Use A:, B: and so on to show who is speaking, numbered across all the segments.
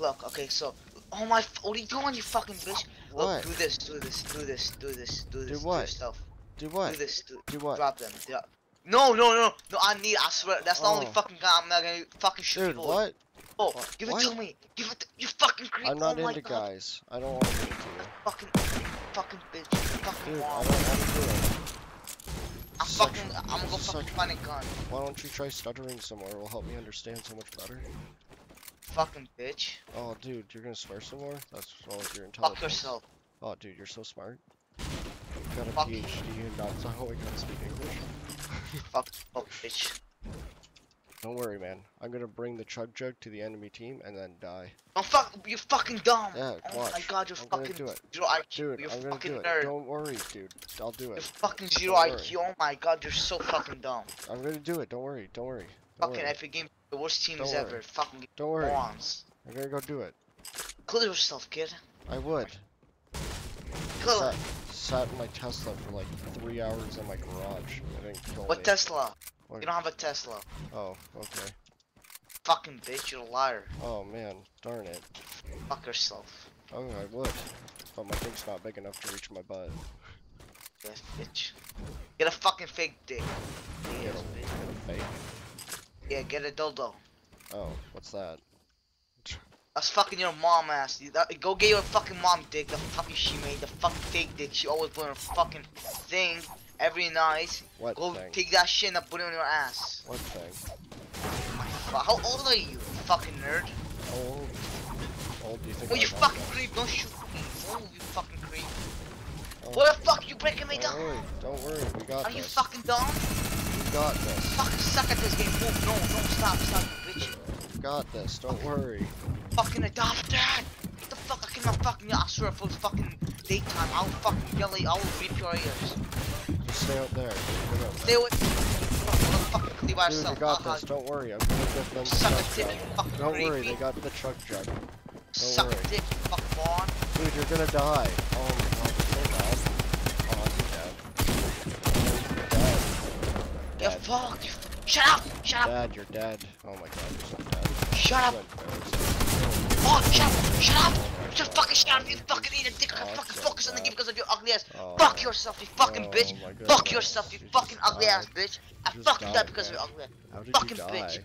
A: look. Okay, so. Oh my! What are you doing, you fucking bitch?
B: What?
A: Look, do this, do this, do this, do this, do this.
B: Do what?
A: yourself.
B: Do
A: Do
B: what?
A: Do, this, Do
B: what?
A: Drop them. Yeah. No, no, no, no. I need. I swear. That's the only
B: Oh.
A: fucking guy I'm not gonna fucking shoot
B: Dude,
A: people.
B: what?
A: Oh,
B: What?
A: give it
B: What?
A: to me. Give it. To, you fucking creep.
B: I'm not
A: oh
B: into guys. I don't want to give it to you.
A: Fucking, fucking bitch. Fucking
B: Dude, I don't want to do it.
A: I'm
B: Such-
A: fucking. I'm gonna go
B: such-
A: find a gun.
B: Why don't you try stuttering somewhere? It will help me understand so much better.
A: Fucking bitch.
B: Oh, dude, you're gonna swear some more? That's with your
A: Fuck
B: intelligence.
A: yourself.
B: Oh, dude, you're so smart. You got a
A: Fuck.
B: PhD and not so we gotta speak English.
A: Fuck. Fuck bitch.
B: Don't worry, man. I'm gonna bring the chug jug to the enemy team and then die.
A: Oh fuck. You're fucking dumb.
B: Yeah,
A: oh my god. You're
B: I'm gonna
A: fucking
B: do it.
A: zero IQ.
B: Dude,
A: you're
B: I'm gonna
A: fucking
B: do it.
A: nerd.
B: Don't worry, dude. I'll do it.
A: You're fucking zero
B: Don't worry.
A: IQ. Oh my god. You're so fucking dumb.
B: I'm gonna do it. Don't worry. Don't worry. Don't
A: Fucking
B: worry.
A: epic game. The worst teams
B: Don't
A: ever.
B: worry.
A: Fucking
B: Don't worry.
A: morons.
B: I'm gonna go do it.
A: Kill yourself, kid.
B: I would.
A: Kill
B: Sat, in my Tesla for like three hours in my garage. I didn't kill
A: What. Tesla?
B: What-
A: You don't have a Tesla.
B: Oh, okay.
A: Fucking bitch. You're a liar.
B: Oh man, darn it.
A: Fuck yourself.
B: Oh, I would. But my dick's not big enough to reach my butt.
A: Yes, bitch. Get a fucking fake dick.
B: Get a,
A: bitch.
B: get a fake.
A: Yeah, get a dildo.
B: Oh, what's that?
A: That's fucking your mom ass. That- Go get your fucking mom dick. The fucking she made. The fucking fake dick. She always put in a fucking thing every night.
B: What
A: Go
B: thing?
A: take that shit and put it on your ass.
B: What thing?
A: Fu- How old are you, fucking nerd?
B: Old? Old do you think
A: Well, you fucking creep. Don't shoot me. Oh, you fucking creep.
B: Oh,
A: What the fuck? You breaking me
B: Don't
A: down?
B: worry, don't worry, we got
A: Are you fucking dumb?
B: We got this.
A: Fucking suck at this game. Move. No, no, stop, stop, bitch.
B: We got this, don't worry.
A: Fucking adopt that. What the fuck? I cannot fucking. I swear, for fucking daytime, I'll fucking yell. at you, I will rip your ears.
B: Just stay out there. Stay out
A: Stay with. Fucking clean by
B: Dude,
A: yourself.
B: got
A: Haha.
B: this, don't worry, I'm gonna give them the
A: Suck dick, you fucking
B: Don't worry, they got the chug jug.
A: Suck
B: worry.
A: a dick, you fucking moron.
B: Dude, you're gonna die. Oh my god, you're so bad. Oh, I'm dead. You're dead.
A: Yeah,
B: Dead.
A: fuck. You f- Shut up! Shut up!
B: Dead, you're dead. Oh my god, you're so dead.
A: Shut up! Oh, shut up! Shut up! Just fucking shut up! You fucking eat a dick! I
B: Oh,
A: fucking focus on the game because of your ugly ass.
B: Oh,
A: Fuck yourself, you fucking
B: oh
A: bitch! Fuck yourself, you fucking ugly ass bitch! I fucking
B: died,
A: because of your ugly ass. Fucking bitch.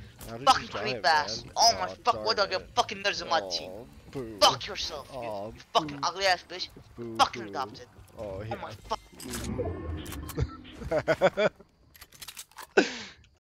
A: Fucking creep ass. Oh my fuck, what are you fucking nerds on my team?
B: Oh.
A: Fuck yourself, you
B: Oh,
A: fucking ugly ass bitch. Fucking adopted.
B: Oh,
A: Oh my fuck.